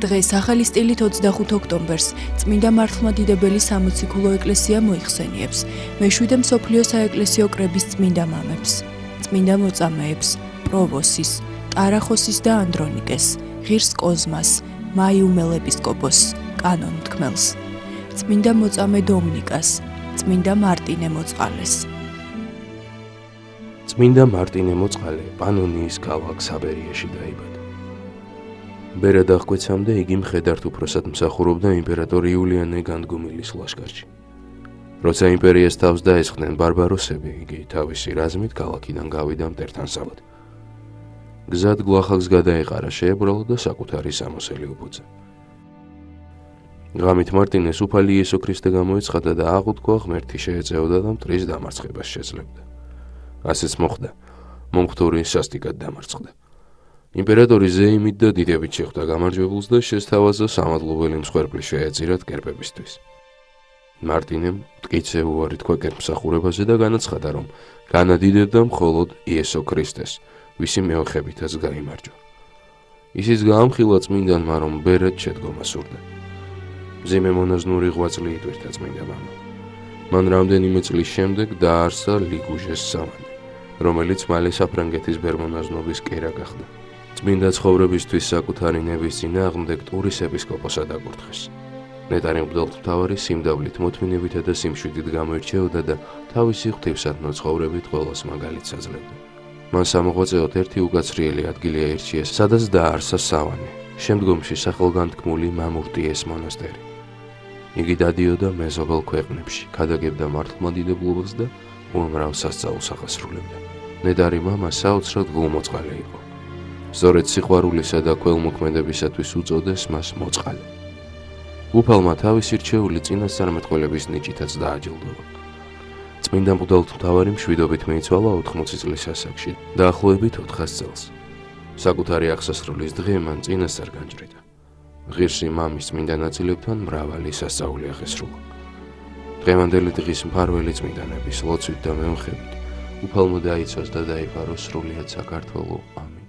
დღეს ახალი სტილით 25 ოქტომბერს წმინდა მართლმადიდებელი სამოციქულო ეკლესია მოიხსენიებს მეშვიდე მსოფლიო საეკლესიო კრების წმინდა მამებს, წმინდა მოწამეებს, პროვოსის, ტარახოსის და ანდრონიკეს, ღირს კოზმას, მაიუმელ ეპისკოპოსს, კანონ თქმელს, წმინდა მოწამე დომნიკას, წმინდა მარტინე მოწყალეს. წმინდა მარტინე მოწყალე პანონიის ქალაქ საბერიაში დაიბადა. ბერა დახვეცამდე იგი მხედართ უფროსად მსახურობდა იმპერატორ იულიანე განდგომილის ლაშქარში. როცა იმპერიას თავს დაესხნენ ბარბაროსები, იგი თავისი რაზმით ქალაქიდან გავიდა მტერთანსავად. გზად გლახაკს გადაეყარა შეებრალო და საკუთარი სამოსელი უბოძა. ღამით მარტინეს უფალი იესო ქრისტე გამოეცხადა და აღუთქვა ღმერთი შეეწეოდა და მტრის დამარცხებას შეძლებდა. ასეც მოხდა. მომხდური სასტიკად დამარცხდა. იმპერატორი ზეიმით და დიდებით შეხვდა გამარჯვებულს და შესთავაზა სამადლობელი მსხვერპლი შეეწირათ კერპებისთვის. მარტინემ მткиცე უარი თქვა კერპსახურებაზე და განაცხადა, რომ განადიდებდა მხოლოდ იესო ქრისტეს, ვისი მეოხებითაც გაიმარჯვა. ისიც გაამხილა წმინდანმა, რომ ბერად შედგომა სურდა. მძიმე მონაზნური ღვაწლი იტვირთა წმინდა მამა. მან რამდენიმე წლის შემდეგ დააარსა ლიგუჟეს სამანი, რომელიც მალე საფრანგეთის ბერმონაზნობის კერა გახდა. წმინდა ცხოვრებისთვის საკუთარი ნების წინააღმდეგ ტურის ეპისკოპოსად აკურთხეს. ნეტარი მღვდელმთავარი სიმდაბლით მოთმინებითა და სიმშვიდით გამოირჩეოდა და თავისი ღვთივსათნო ცხოვრებით ყოველს მაგალითს აძლევდა. მან სამოღვაწეოდ ერთი უკაცრიელი ადგილი აირჩიეს, სადაც დაარსა სავანი, შემდგომში სახელგანთქმული მამურტიეს მონასტერი. იგი დადიოდა მეზობელ ქვეყნებში, ქადაგებდა მართლმადიდებლობას და უამრავ სასწაულს აღასრულებდა. ნედარი მამა საოცრად გულმოწყალე იყო. სწორედ სიყვარულისა და ქველმოქმედებისათვის უწოდეს მას მოწყალე. უფალმა თავისი რჩეული წინასწარმეტყველების ნიჭითაც დააჯილდოვა. წმინდა მღვდელმთავარი მშვიდობით მეიცვალა 80 წლის ასაკში, დაახლოებით 400 წელს. საკუთარი აღსასრულის დღე მან წინასწარ განჭრიდა. ღირსი მამის წმინდა ნაწილებთან მრავალი სასწაული აღესრულა. დღევანდელი დღის მფარველი წმინდანების ლოცვით და მეუხებით უფალმა დაიცვას და დაიფაროს სრულიად საქართველოს